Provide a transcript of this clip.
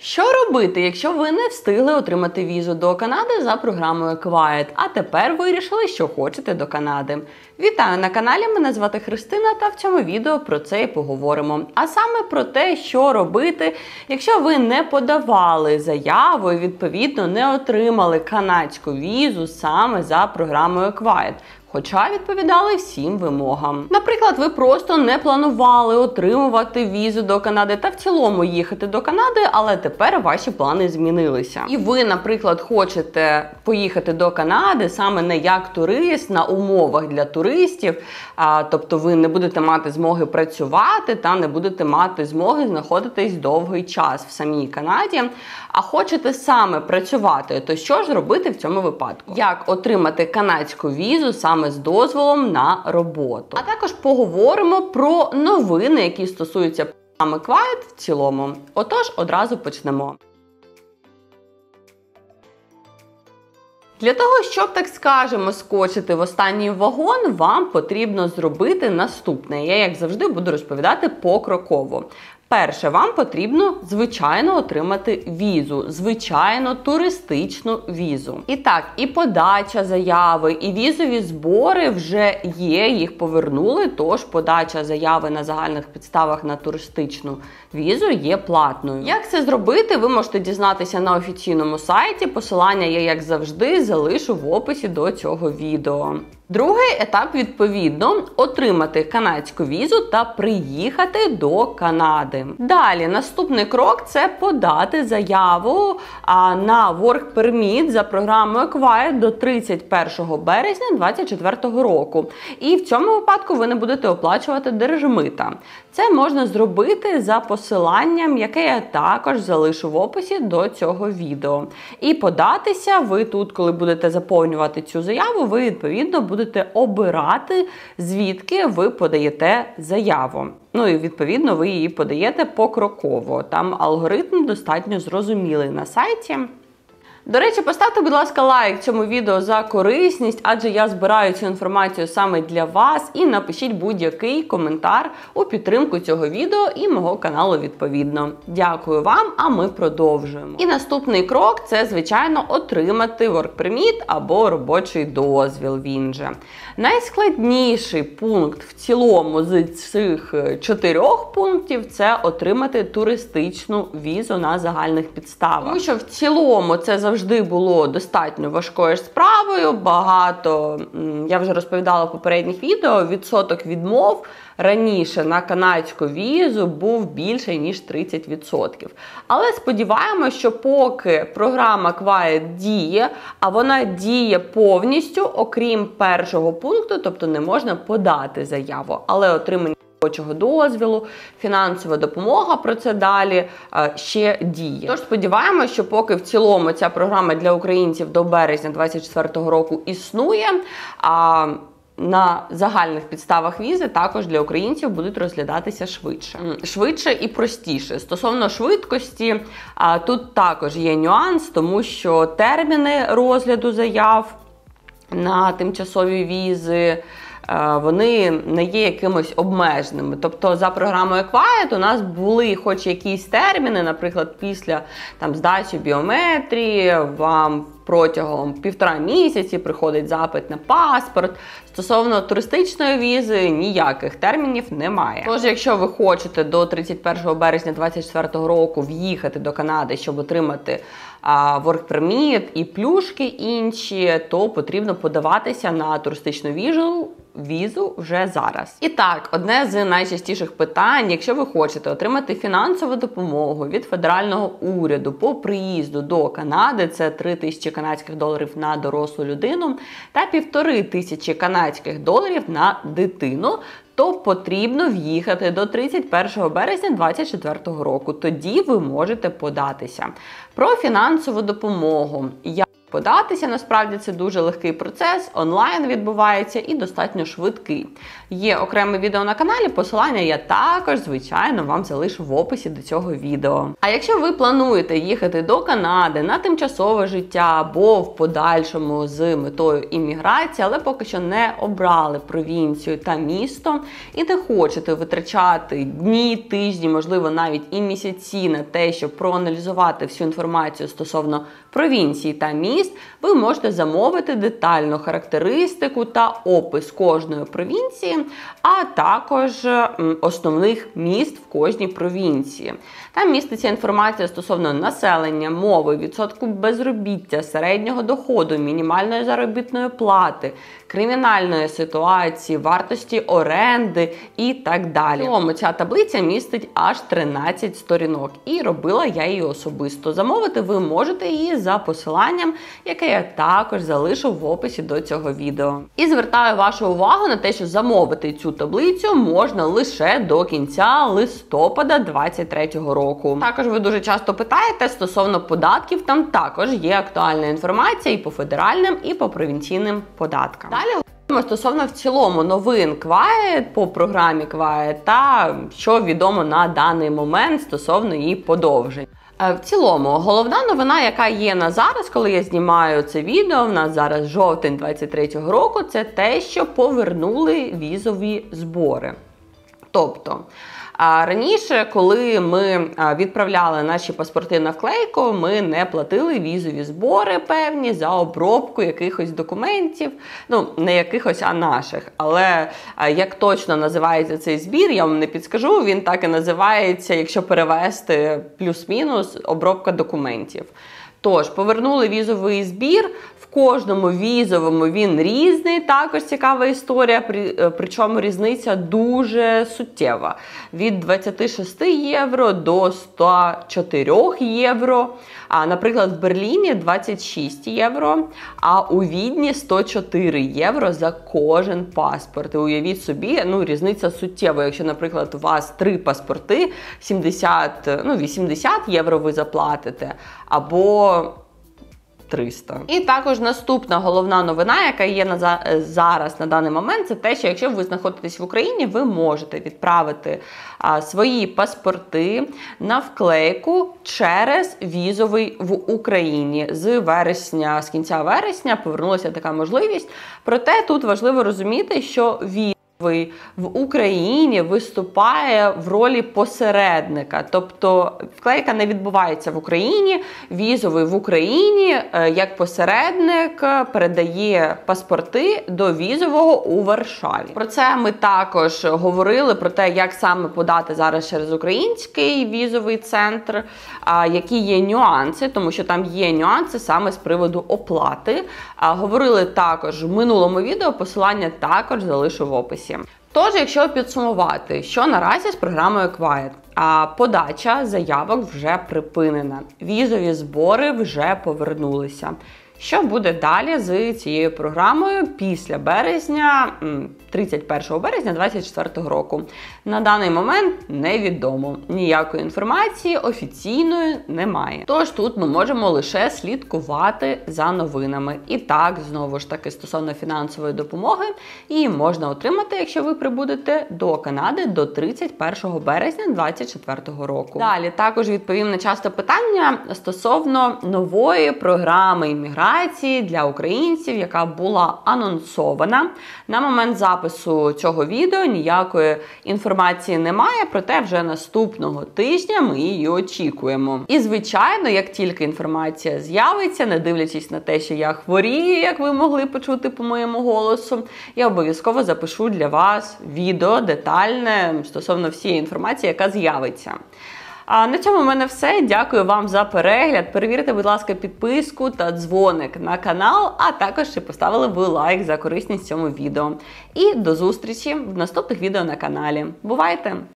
Що робити, якщо ви не встигли отримати візу до Канади за програмою Quiet, а тепер вирішили, що хочете до Канади? Вітаю на каналі! Мене звати Христина, та в цьому відео про це і поговоримо. А саме про те, що робити, якщо ви не подавали заяву і відповідно не отримали канадську візу саме за програмою Quiet хоча відповідали всім вимогам. Наприклад, ви просто не планували отримувати візу до Канади та в цілому їхати до Канади, але тепер ваші плани змінилися. І ви, наприклад, хочете поїхати до Канади саме не як турист на умовах для туристів, а, тобто ви не будете мати змоги працювати та не будете мати змоги знаходитись довгий час в самій Канаді. А хочете саме працювати, то що ж робити в цьому випадку? Як отримати канадську візу саме з дозволом на роботу. А також поговоримо про новини, які стосуються програми Quiet в цілому. Отож, одразу почнемо. Для того, щоб, так скажемо, скочити в останній вагон, вам потрібно зробити наступне. Я, як завжди, буду розповідати покроково. Перше, вам потрібно, звичайно, отримати візу, звичайно, туристичну візу. І так, і подача заяви, і візові збори вже є, їх повернули. Тож подача заяви на загальних підставах на туристичну візу є платною. Як це зробити, ви можете дізнатися на офіційному сайті. Посилання я, як завжди, залишу в описі до цього відео. Другий етап, відповідно, отримати канадську візу та приїхати до Канади. Далі, наступний крок це подати заяву на Work Permit за програмою Quiet до 31 березня 2024 року. І в цьому випадку ви не будете оплачувати держмита. Це можна зробити за посиланням, яке я також залишу в описі до цього відео. І податися ви тут, коли будете заповнювати цю заяву, ви відповідно будете обирати, звідки ви подаєте заяву. Ну і відповідно ви її подаєте покроково. Там алгоритм достатньо зрозумілий на сайті. До речі, поставте, будь ласка, лайк цьому відео за корисність, адже я збираю цю інформацію саме для вас. І напишіть будь-який коментар у підтримку цього відео і мого каналу відповідно. Дякую вам, а ми продовжуємо. І наступний крок це, звичайно, отримати Work або робочий дозвіл. Він же. Найскладніший пункт в цілому з цих чотирьох пунктів це отримати туристичну візу на загальних підставах. Тому що в цілому це завжди завжди було достатньо важкою справою. Багато я вже розповідала в попередніх відео. Відсоток відмов раніше на канадську візу був більше ніж 30%. Але сподіваємося, що поки програма Quiet діє, а вона діє повністю, окрім першого пункту, тобто не можна подати заяву, але отримання робочого дозвілу, фінансова допомога про це далі е, ще діє. Тож сподіваємося, що поки в цілому ця програма для українців до березня 2024 року існує. А на загальних підставах візи також для українців будуть розглядатися швидше, швидше і простіше. Стосовно швидкості, тут також є нюанс, тому що терміни розгляду заяв на тимчасові візи. Е, вони не є якимось обмеженими. Тобто за програмою Quiet у нас були хоч якісь терміни, наприклад, після там здачі біометрії, вам протягом півтора місяці приходить запит на паспорт. Стосовно туристичної візи, ніяких термінів немає. Тож, якщо ви хочете до 31 березня 2024 року в'їхати до Канади, щоб отримати а, work permit і плюшки інші, то потрібно подаватися на туристичну візу візу вже зараз. І так, одне з найчастіших питань, якщо ви хочете отримати фінансову допомогу від федерального уряду по приїзду до Канади, це 3 тисячі канадських доларів на дорослу людину та півтори тисячі канадських доларів на дитину. То потрібно в'їхати до 31 березня 2024 року. Тоді ви можете податися. Про фінансову допомогу. Я Податися насправді це дуже легкий процес, онлайн відбувається і достатньо швидкий. Є окреме відео на каналі, посилання я також, звичайно, вам залишу в описі до цього відео. А якщо ви плануєте їхати до Канади на тимчасове життя або в подальшому з метою імміграції, але поки що не обрали провінцію та місто і не хочете витрачати дні, тижні, можливо, навіть і місяці на те, щоб проаналізувати всю інформацію стосовно провінції та міст, ви можете замовити детальну характеристику та опис кожної провінції, а також основних міст в кожній провінції. Там міститься інформація стосовно населення, мови, відсотку безробіття, середнього доходу, мінімальної заробітної плати, кримінальної ситуації, вартості оренди і так далі. Тому ця таблиця містить аж 13 сторінок, і робила я її особисто. Замовити ви можете її за посиланням, яке я також залишу в описі до цього відео. І звертаю вашу увагу на те, що замовити цю таблицю можна лише до кінця листопада 2023 року. Також ви дуже часто питаєте стосовно податків, там також є актуальна інформація і по федеральним, і по провінційним податкам. Далі Стосовно в цілому новин Quiet по програмі Quiet та що відомо на даний момент стосовно її подовжень. Е, в цілому, головна новина, яка є на зараз, коли я знімаю це відео, в нас зараз жовтень 23-го року, це те, що повернули візові збори. Тобто а раніше, коли ми відправляли наші паспорти на вклейку, ми не платили візові збори певні за обробку якихось документів, ну не якихось, а наших. Але як точно називається цей збір, я вам не підскажу. Він так і називається, якщо перевести плюс-мінус обробка документів. Тож, повернули візовий збір. Кожному візовому він різний. Також цікава історія, е, причому різниця дуже суттєва. Від 26 євро до 104 євро. А, Наприклад, в Берліні 26 євро, а у Відні 104 євро за кожен паспорт. І Уявіть собі, ну різниця суттєва. Якщо, наприклад, у вас три паспорти, 70, ну 80 євро ви заплатите, або 300. І також наступна головна новина, яка є на зараз на даний момент, це те, що якщо ви знаходитесь в Україні, ви можете відправити а, свої паспорти на вклейку через візовий в Україні. З вересня, з кінця вересня повернулася така можливість. Проте тут важливо розуміти, що віз в Україні виступає в ролі посередника, тобто вклейка не відбувається в Україні, візовий в Україні е, як посередник передає паспорти до візового у Варшаві. Про це ми також говорили про те, як саме подати зараз через український візовий центр, які є нюанси, тому що там є нюанси саме з приводу оплати. Говорили також в минулому відео. Посилання також залишу в описі описі. Тож, якщо підсумувати, що наразі з програмою Quiet, а подача заявок вже припинена, візові збори вже повернулися. Що буде далі з цією програмою після березня, 31 березня 2024 року? На даний момент невідомо. Ніякої інформації офіційної немає. Тож тут ми можемо лише слідкувати за новинами. І так, знову ж таки, стосовно фінансової допомоги, її можна отримати, якщо ви прибудете до Канади до 31 березня 2024 року. Далі також відповім на часто питання стосовно нової програми імміграції операції для українців, яка була анонсована. На момент запису цього відео ніякої інформації немає, проте вже наступного тижня ми її очікуємо. І, звичайно, як тільки інформація з'явиться, не дивлячись на те, що я хворію, як ви могли почути по моєму голосу, я обов'язково запишу для вас відео детальне стосовно всієї інформації, яка з'явиться. А на цьому в мене все. Дякую вам за перегляд. Перевірте, будь ласка, підписку та дзвоник на канал, а також чи поставили ви лайк за корисність цьому відео. І до зустрічі в наступних відео на каналі. Бувайте!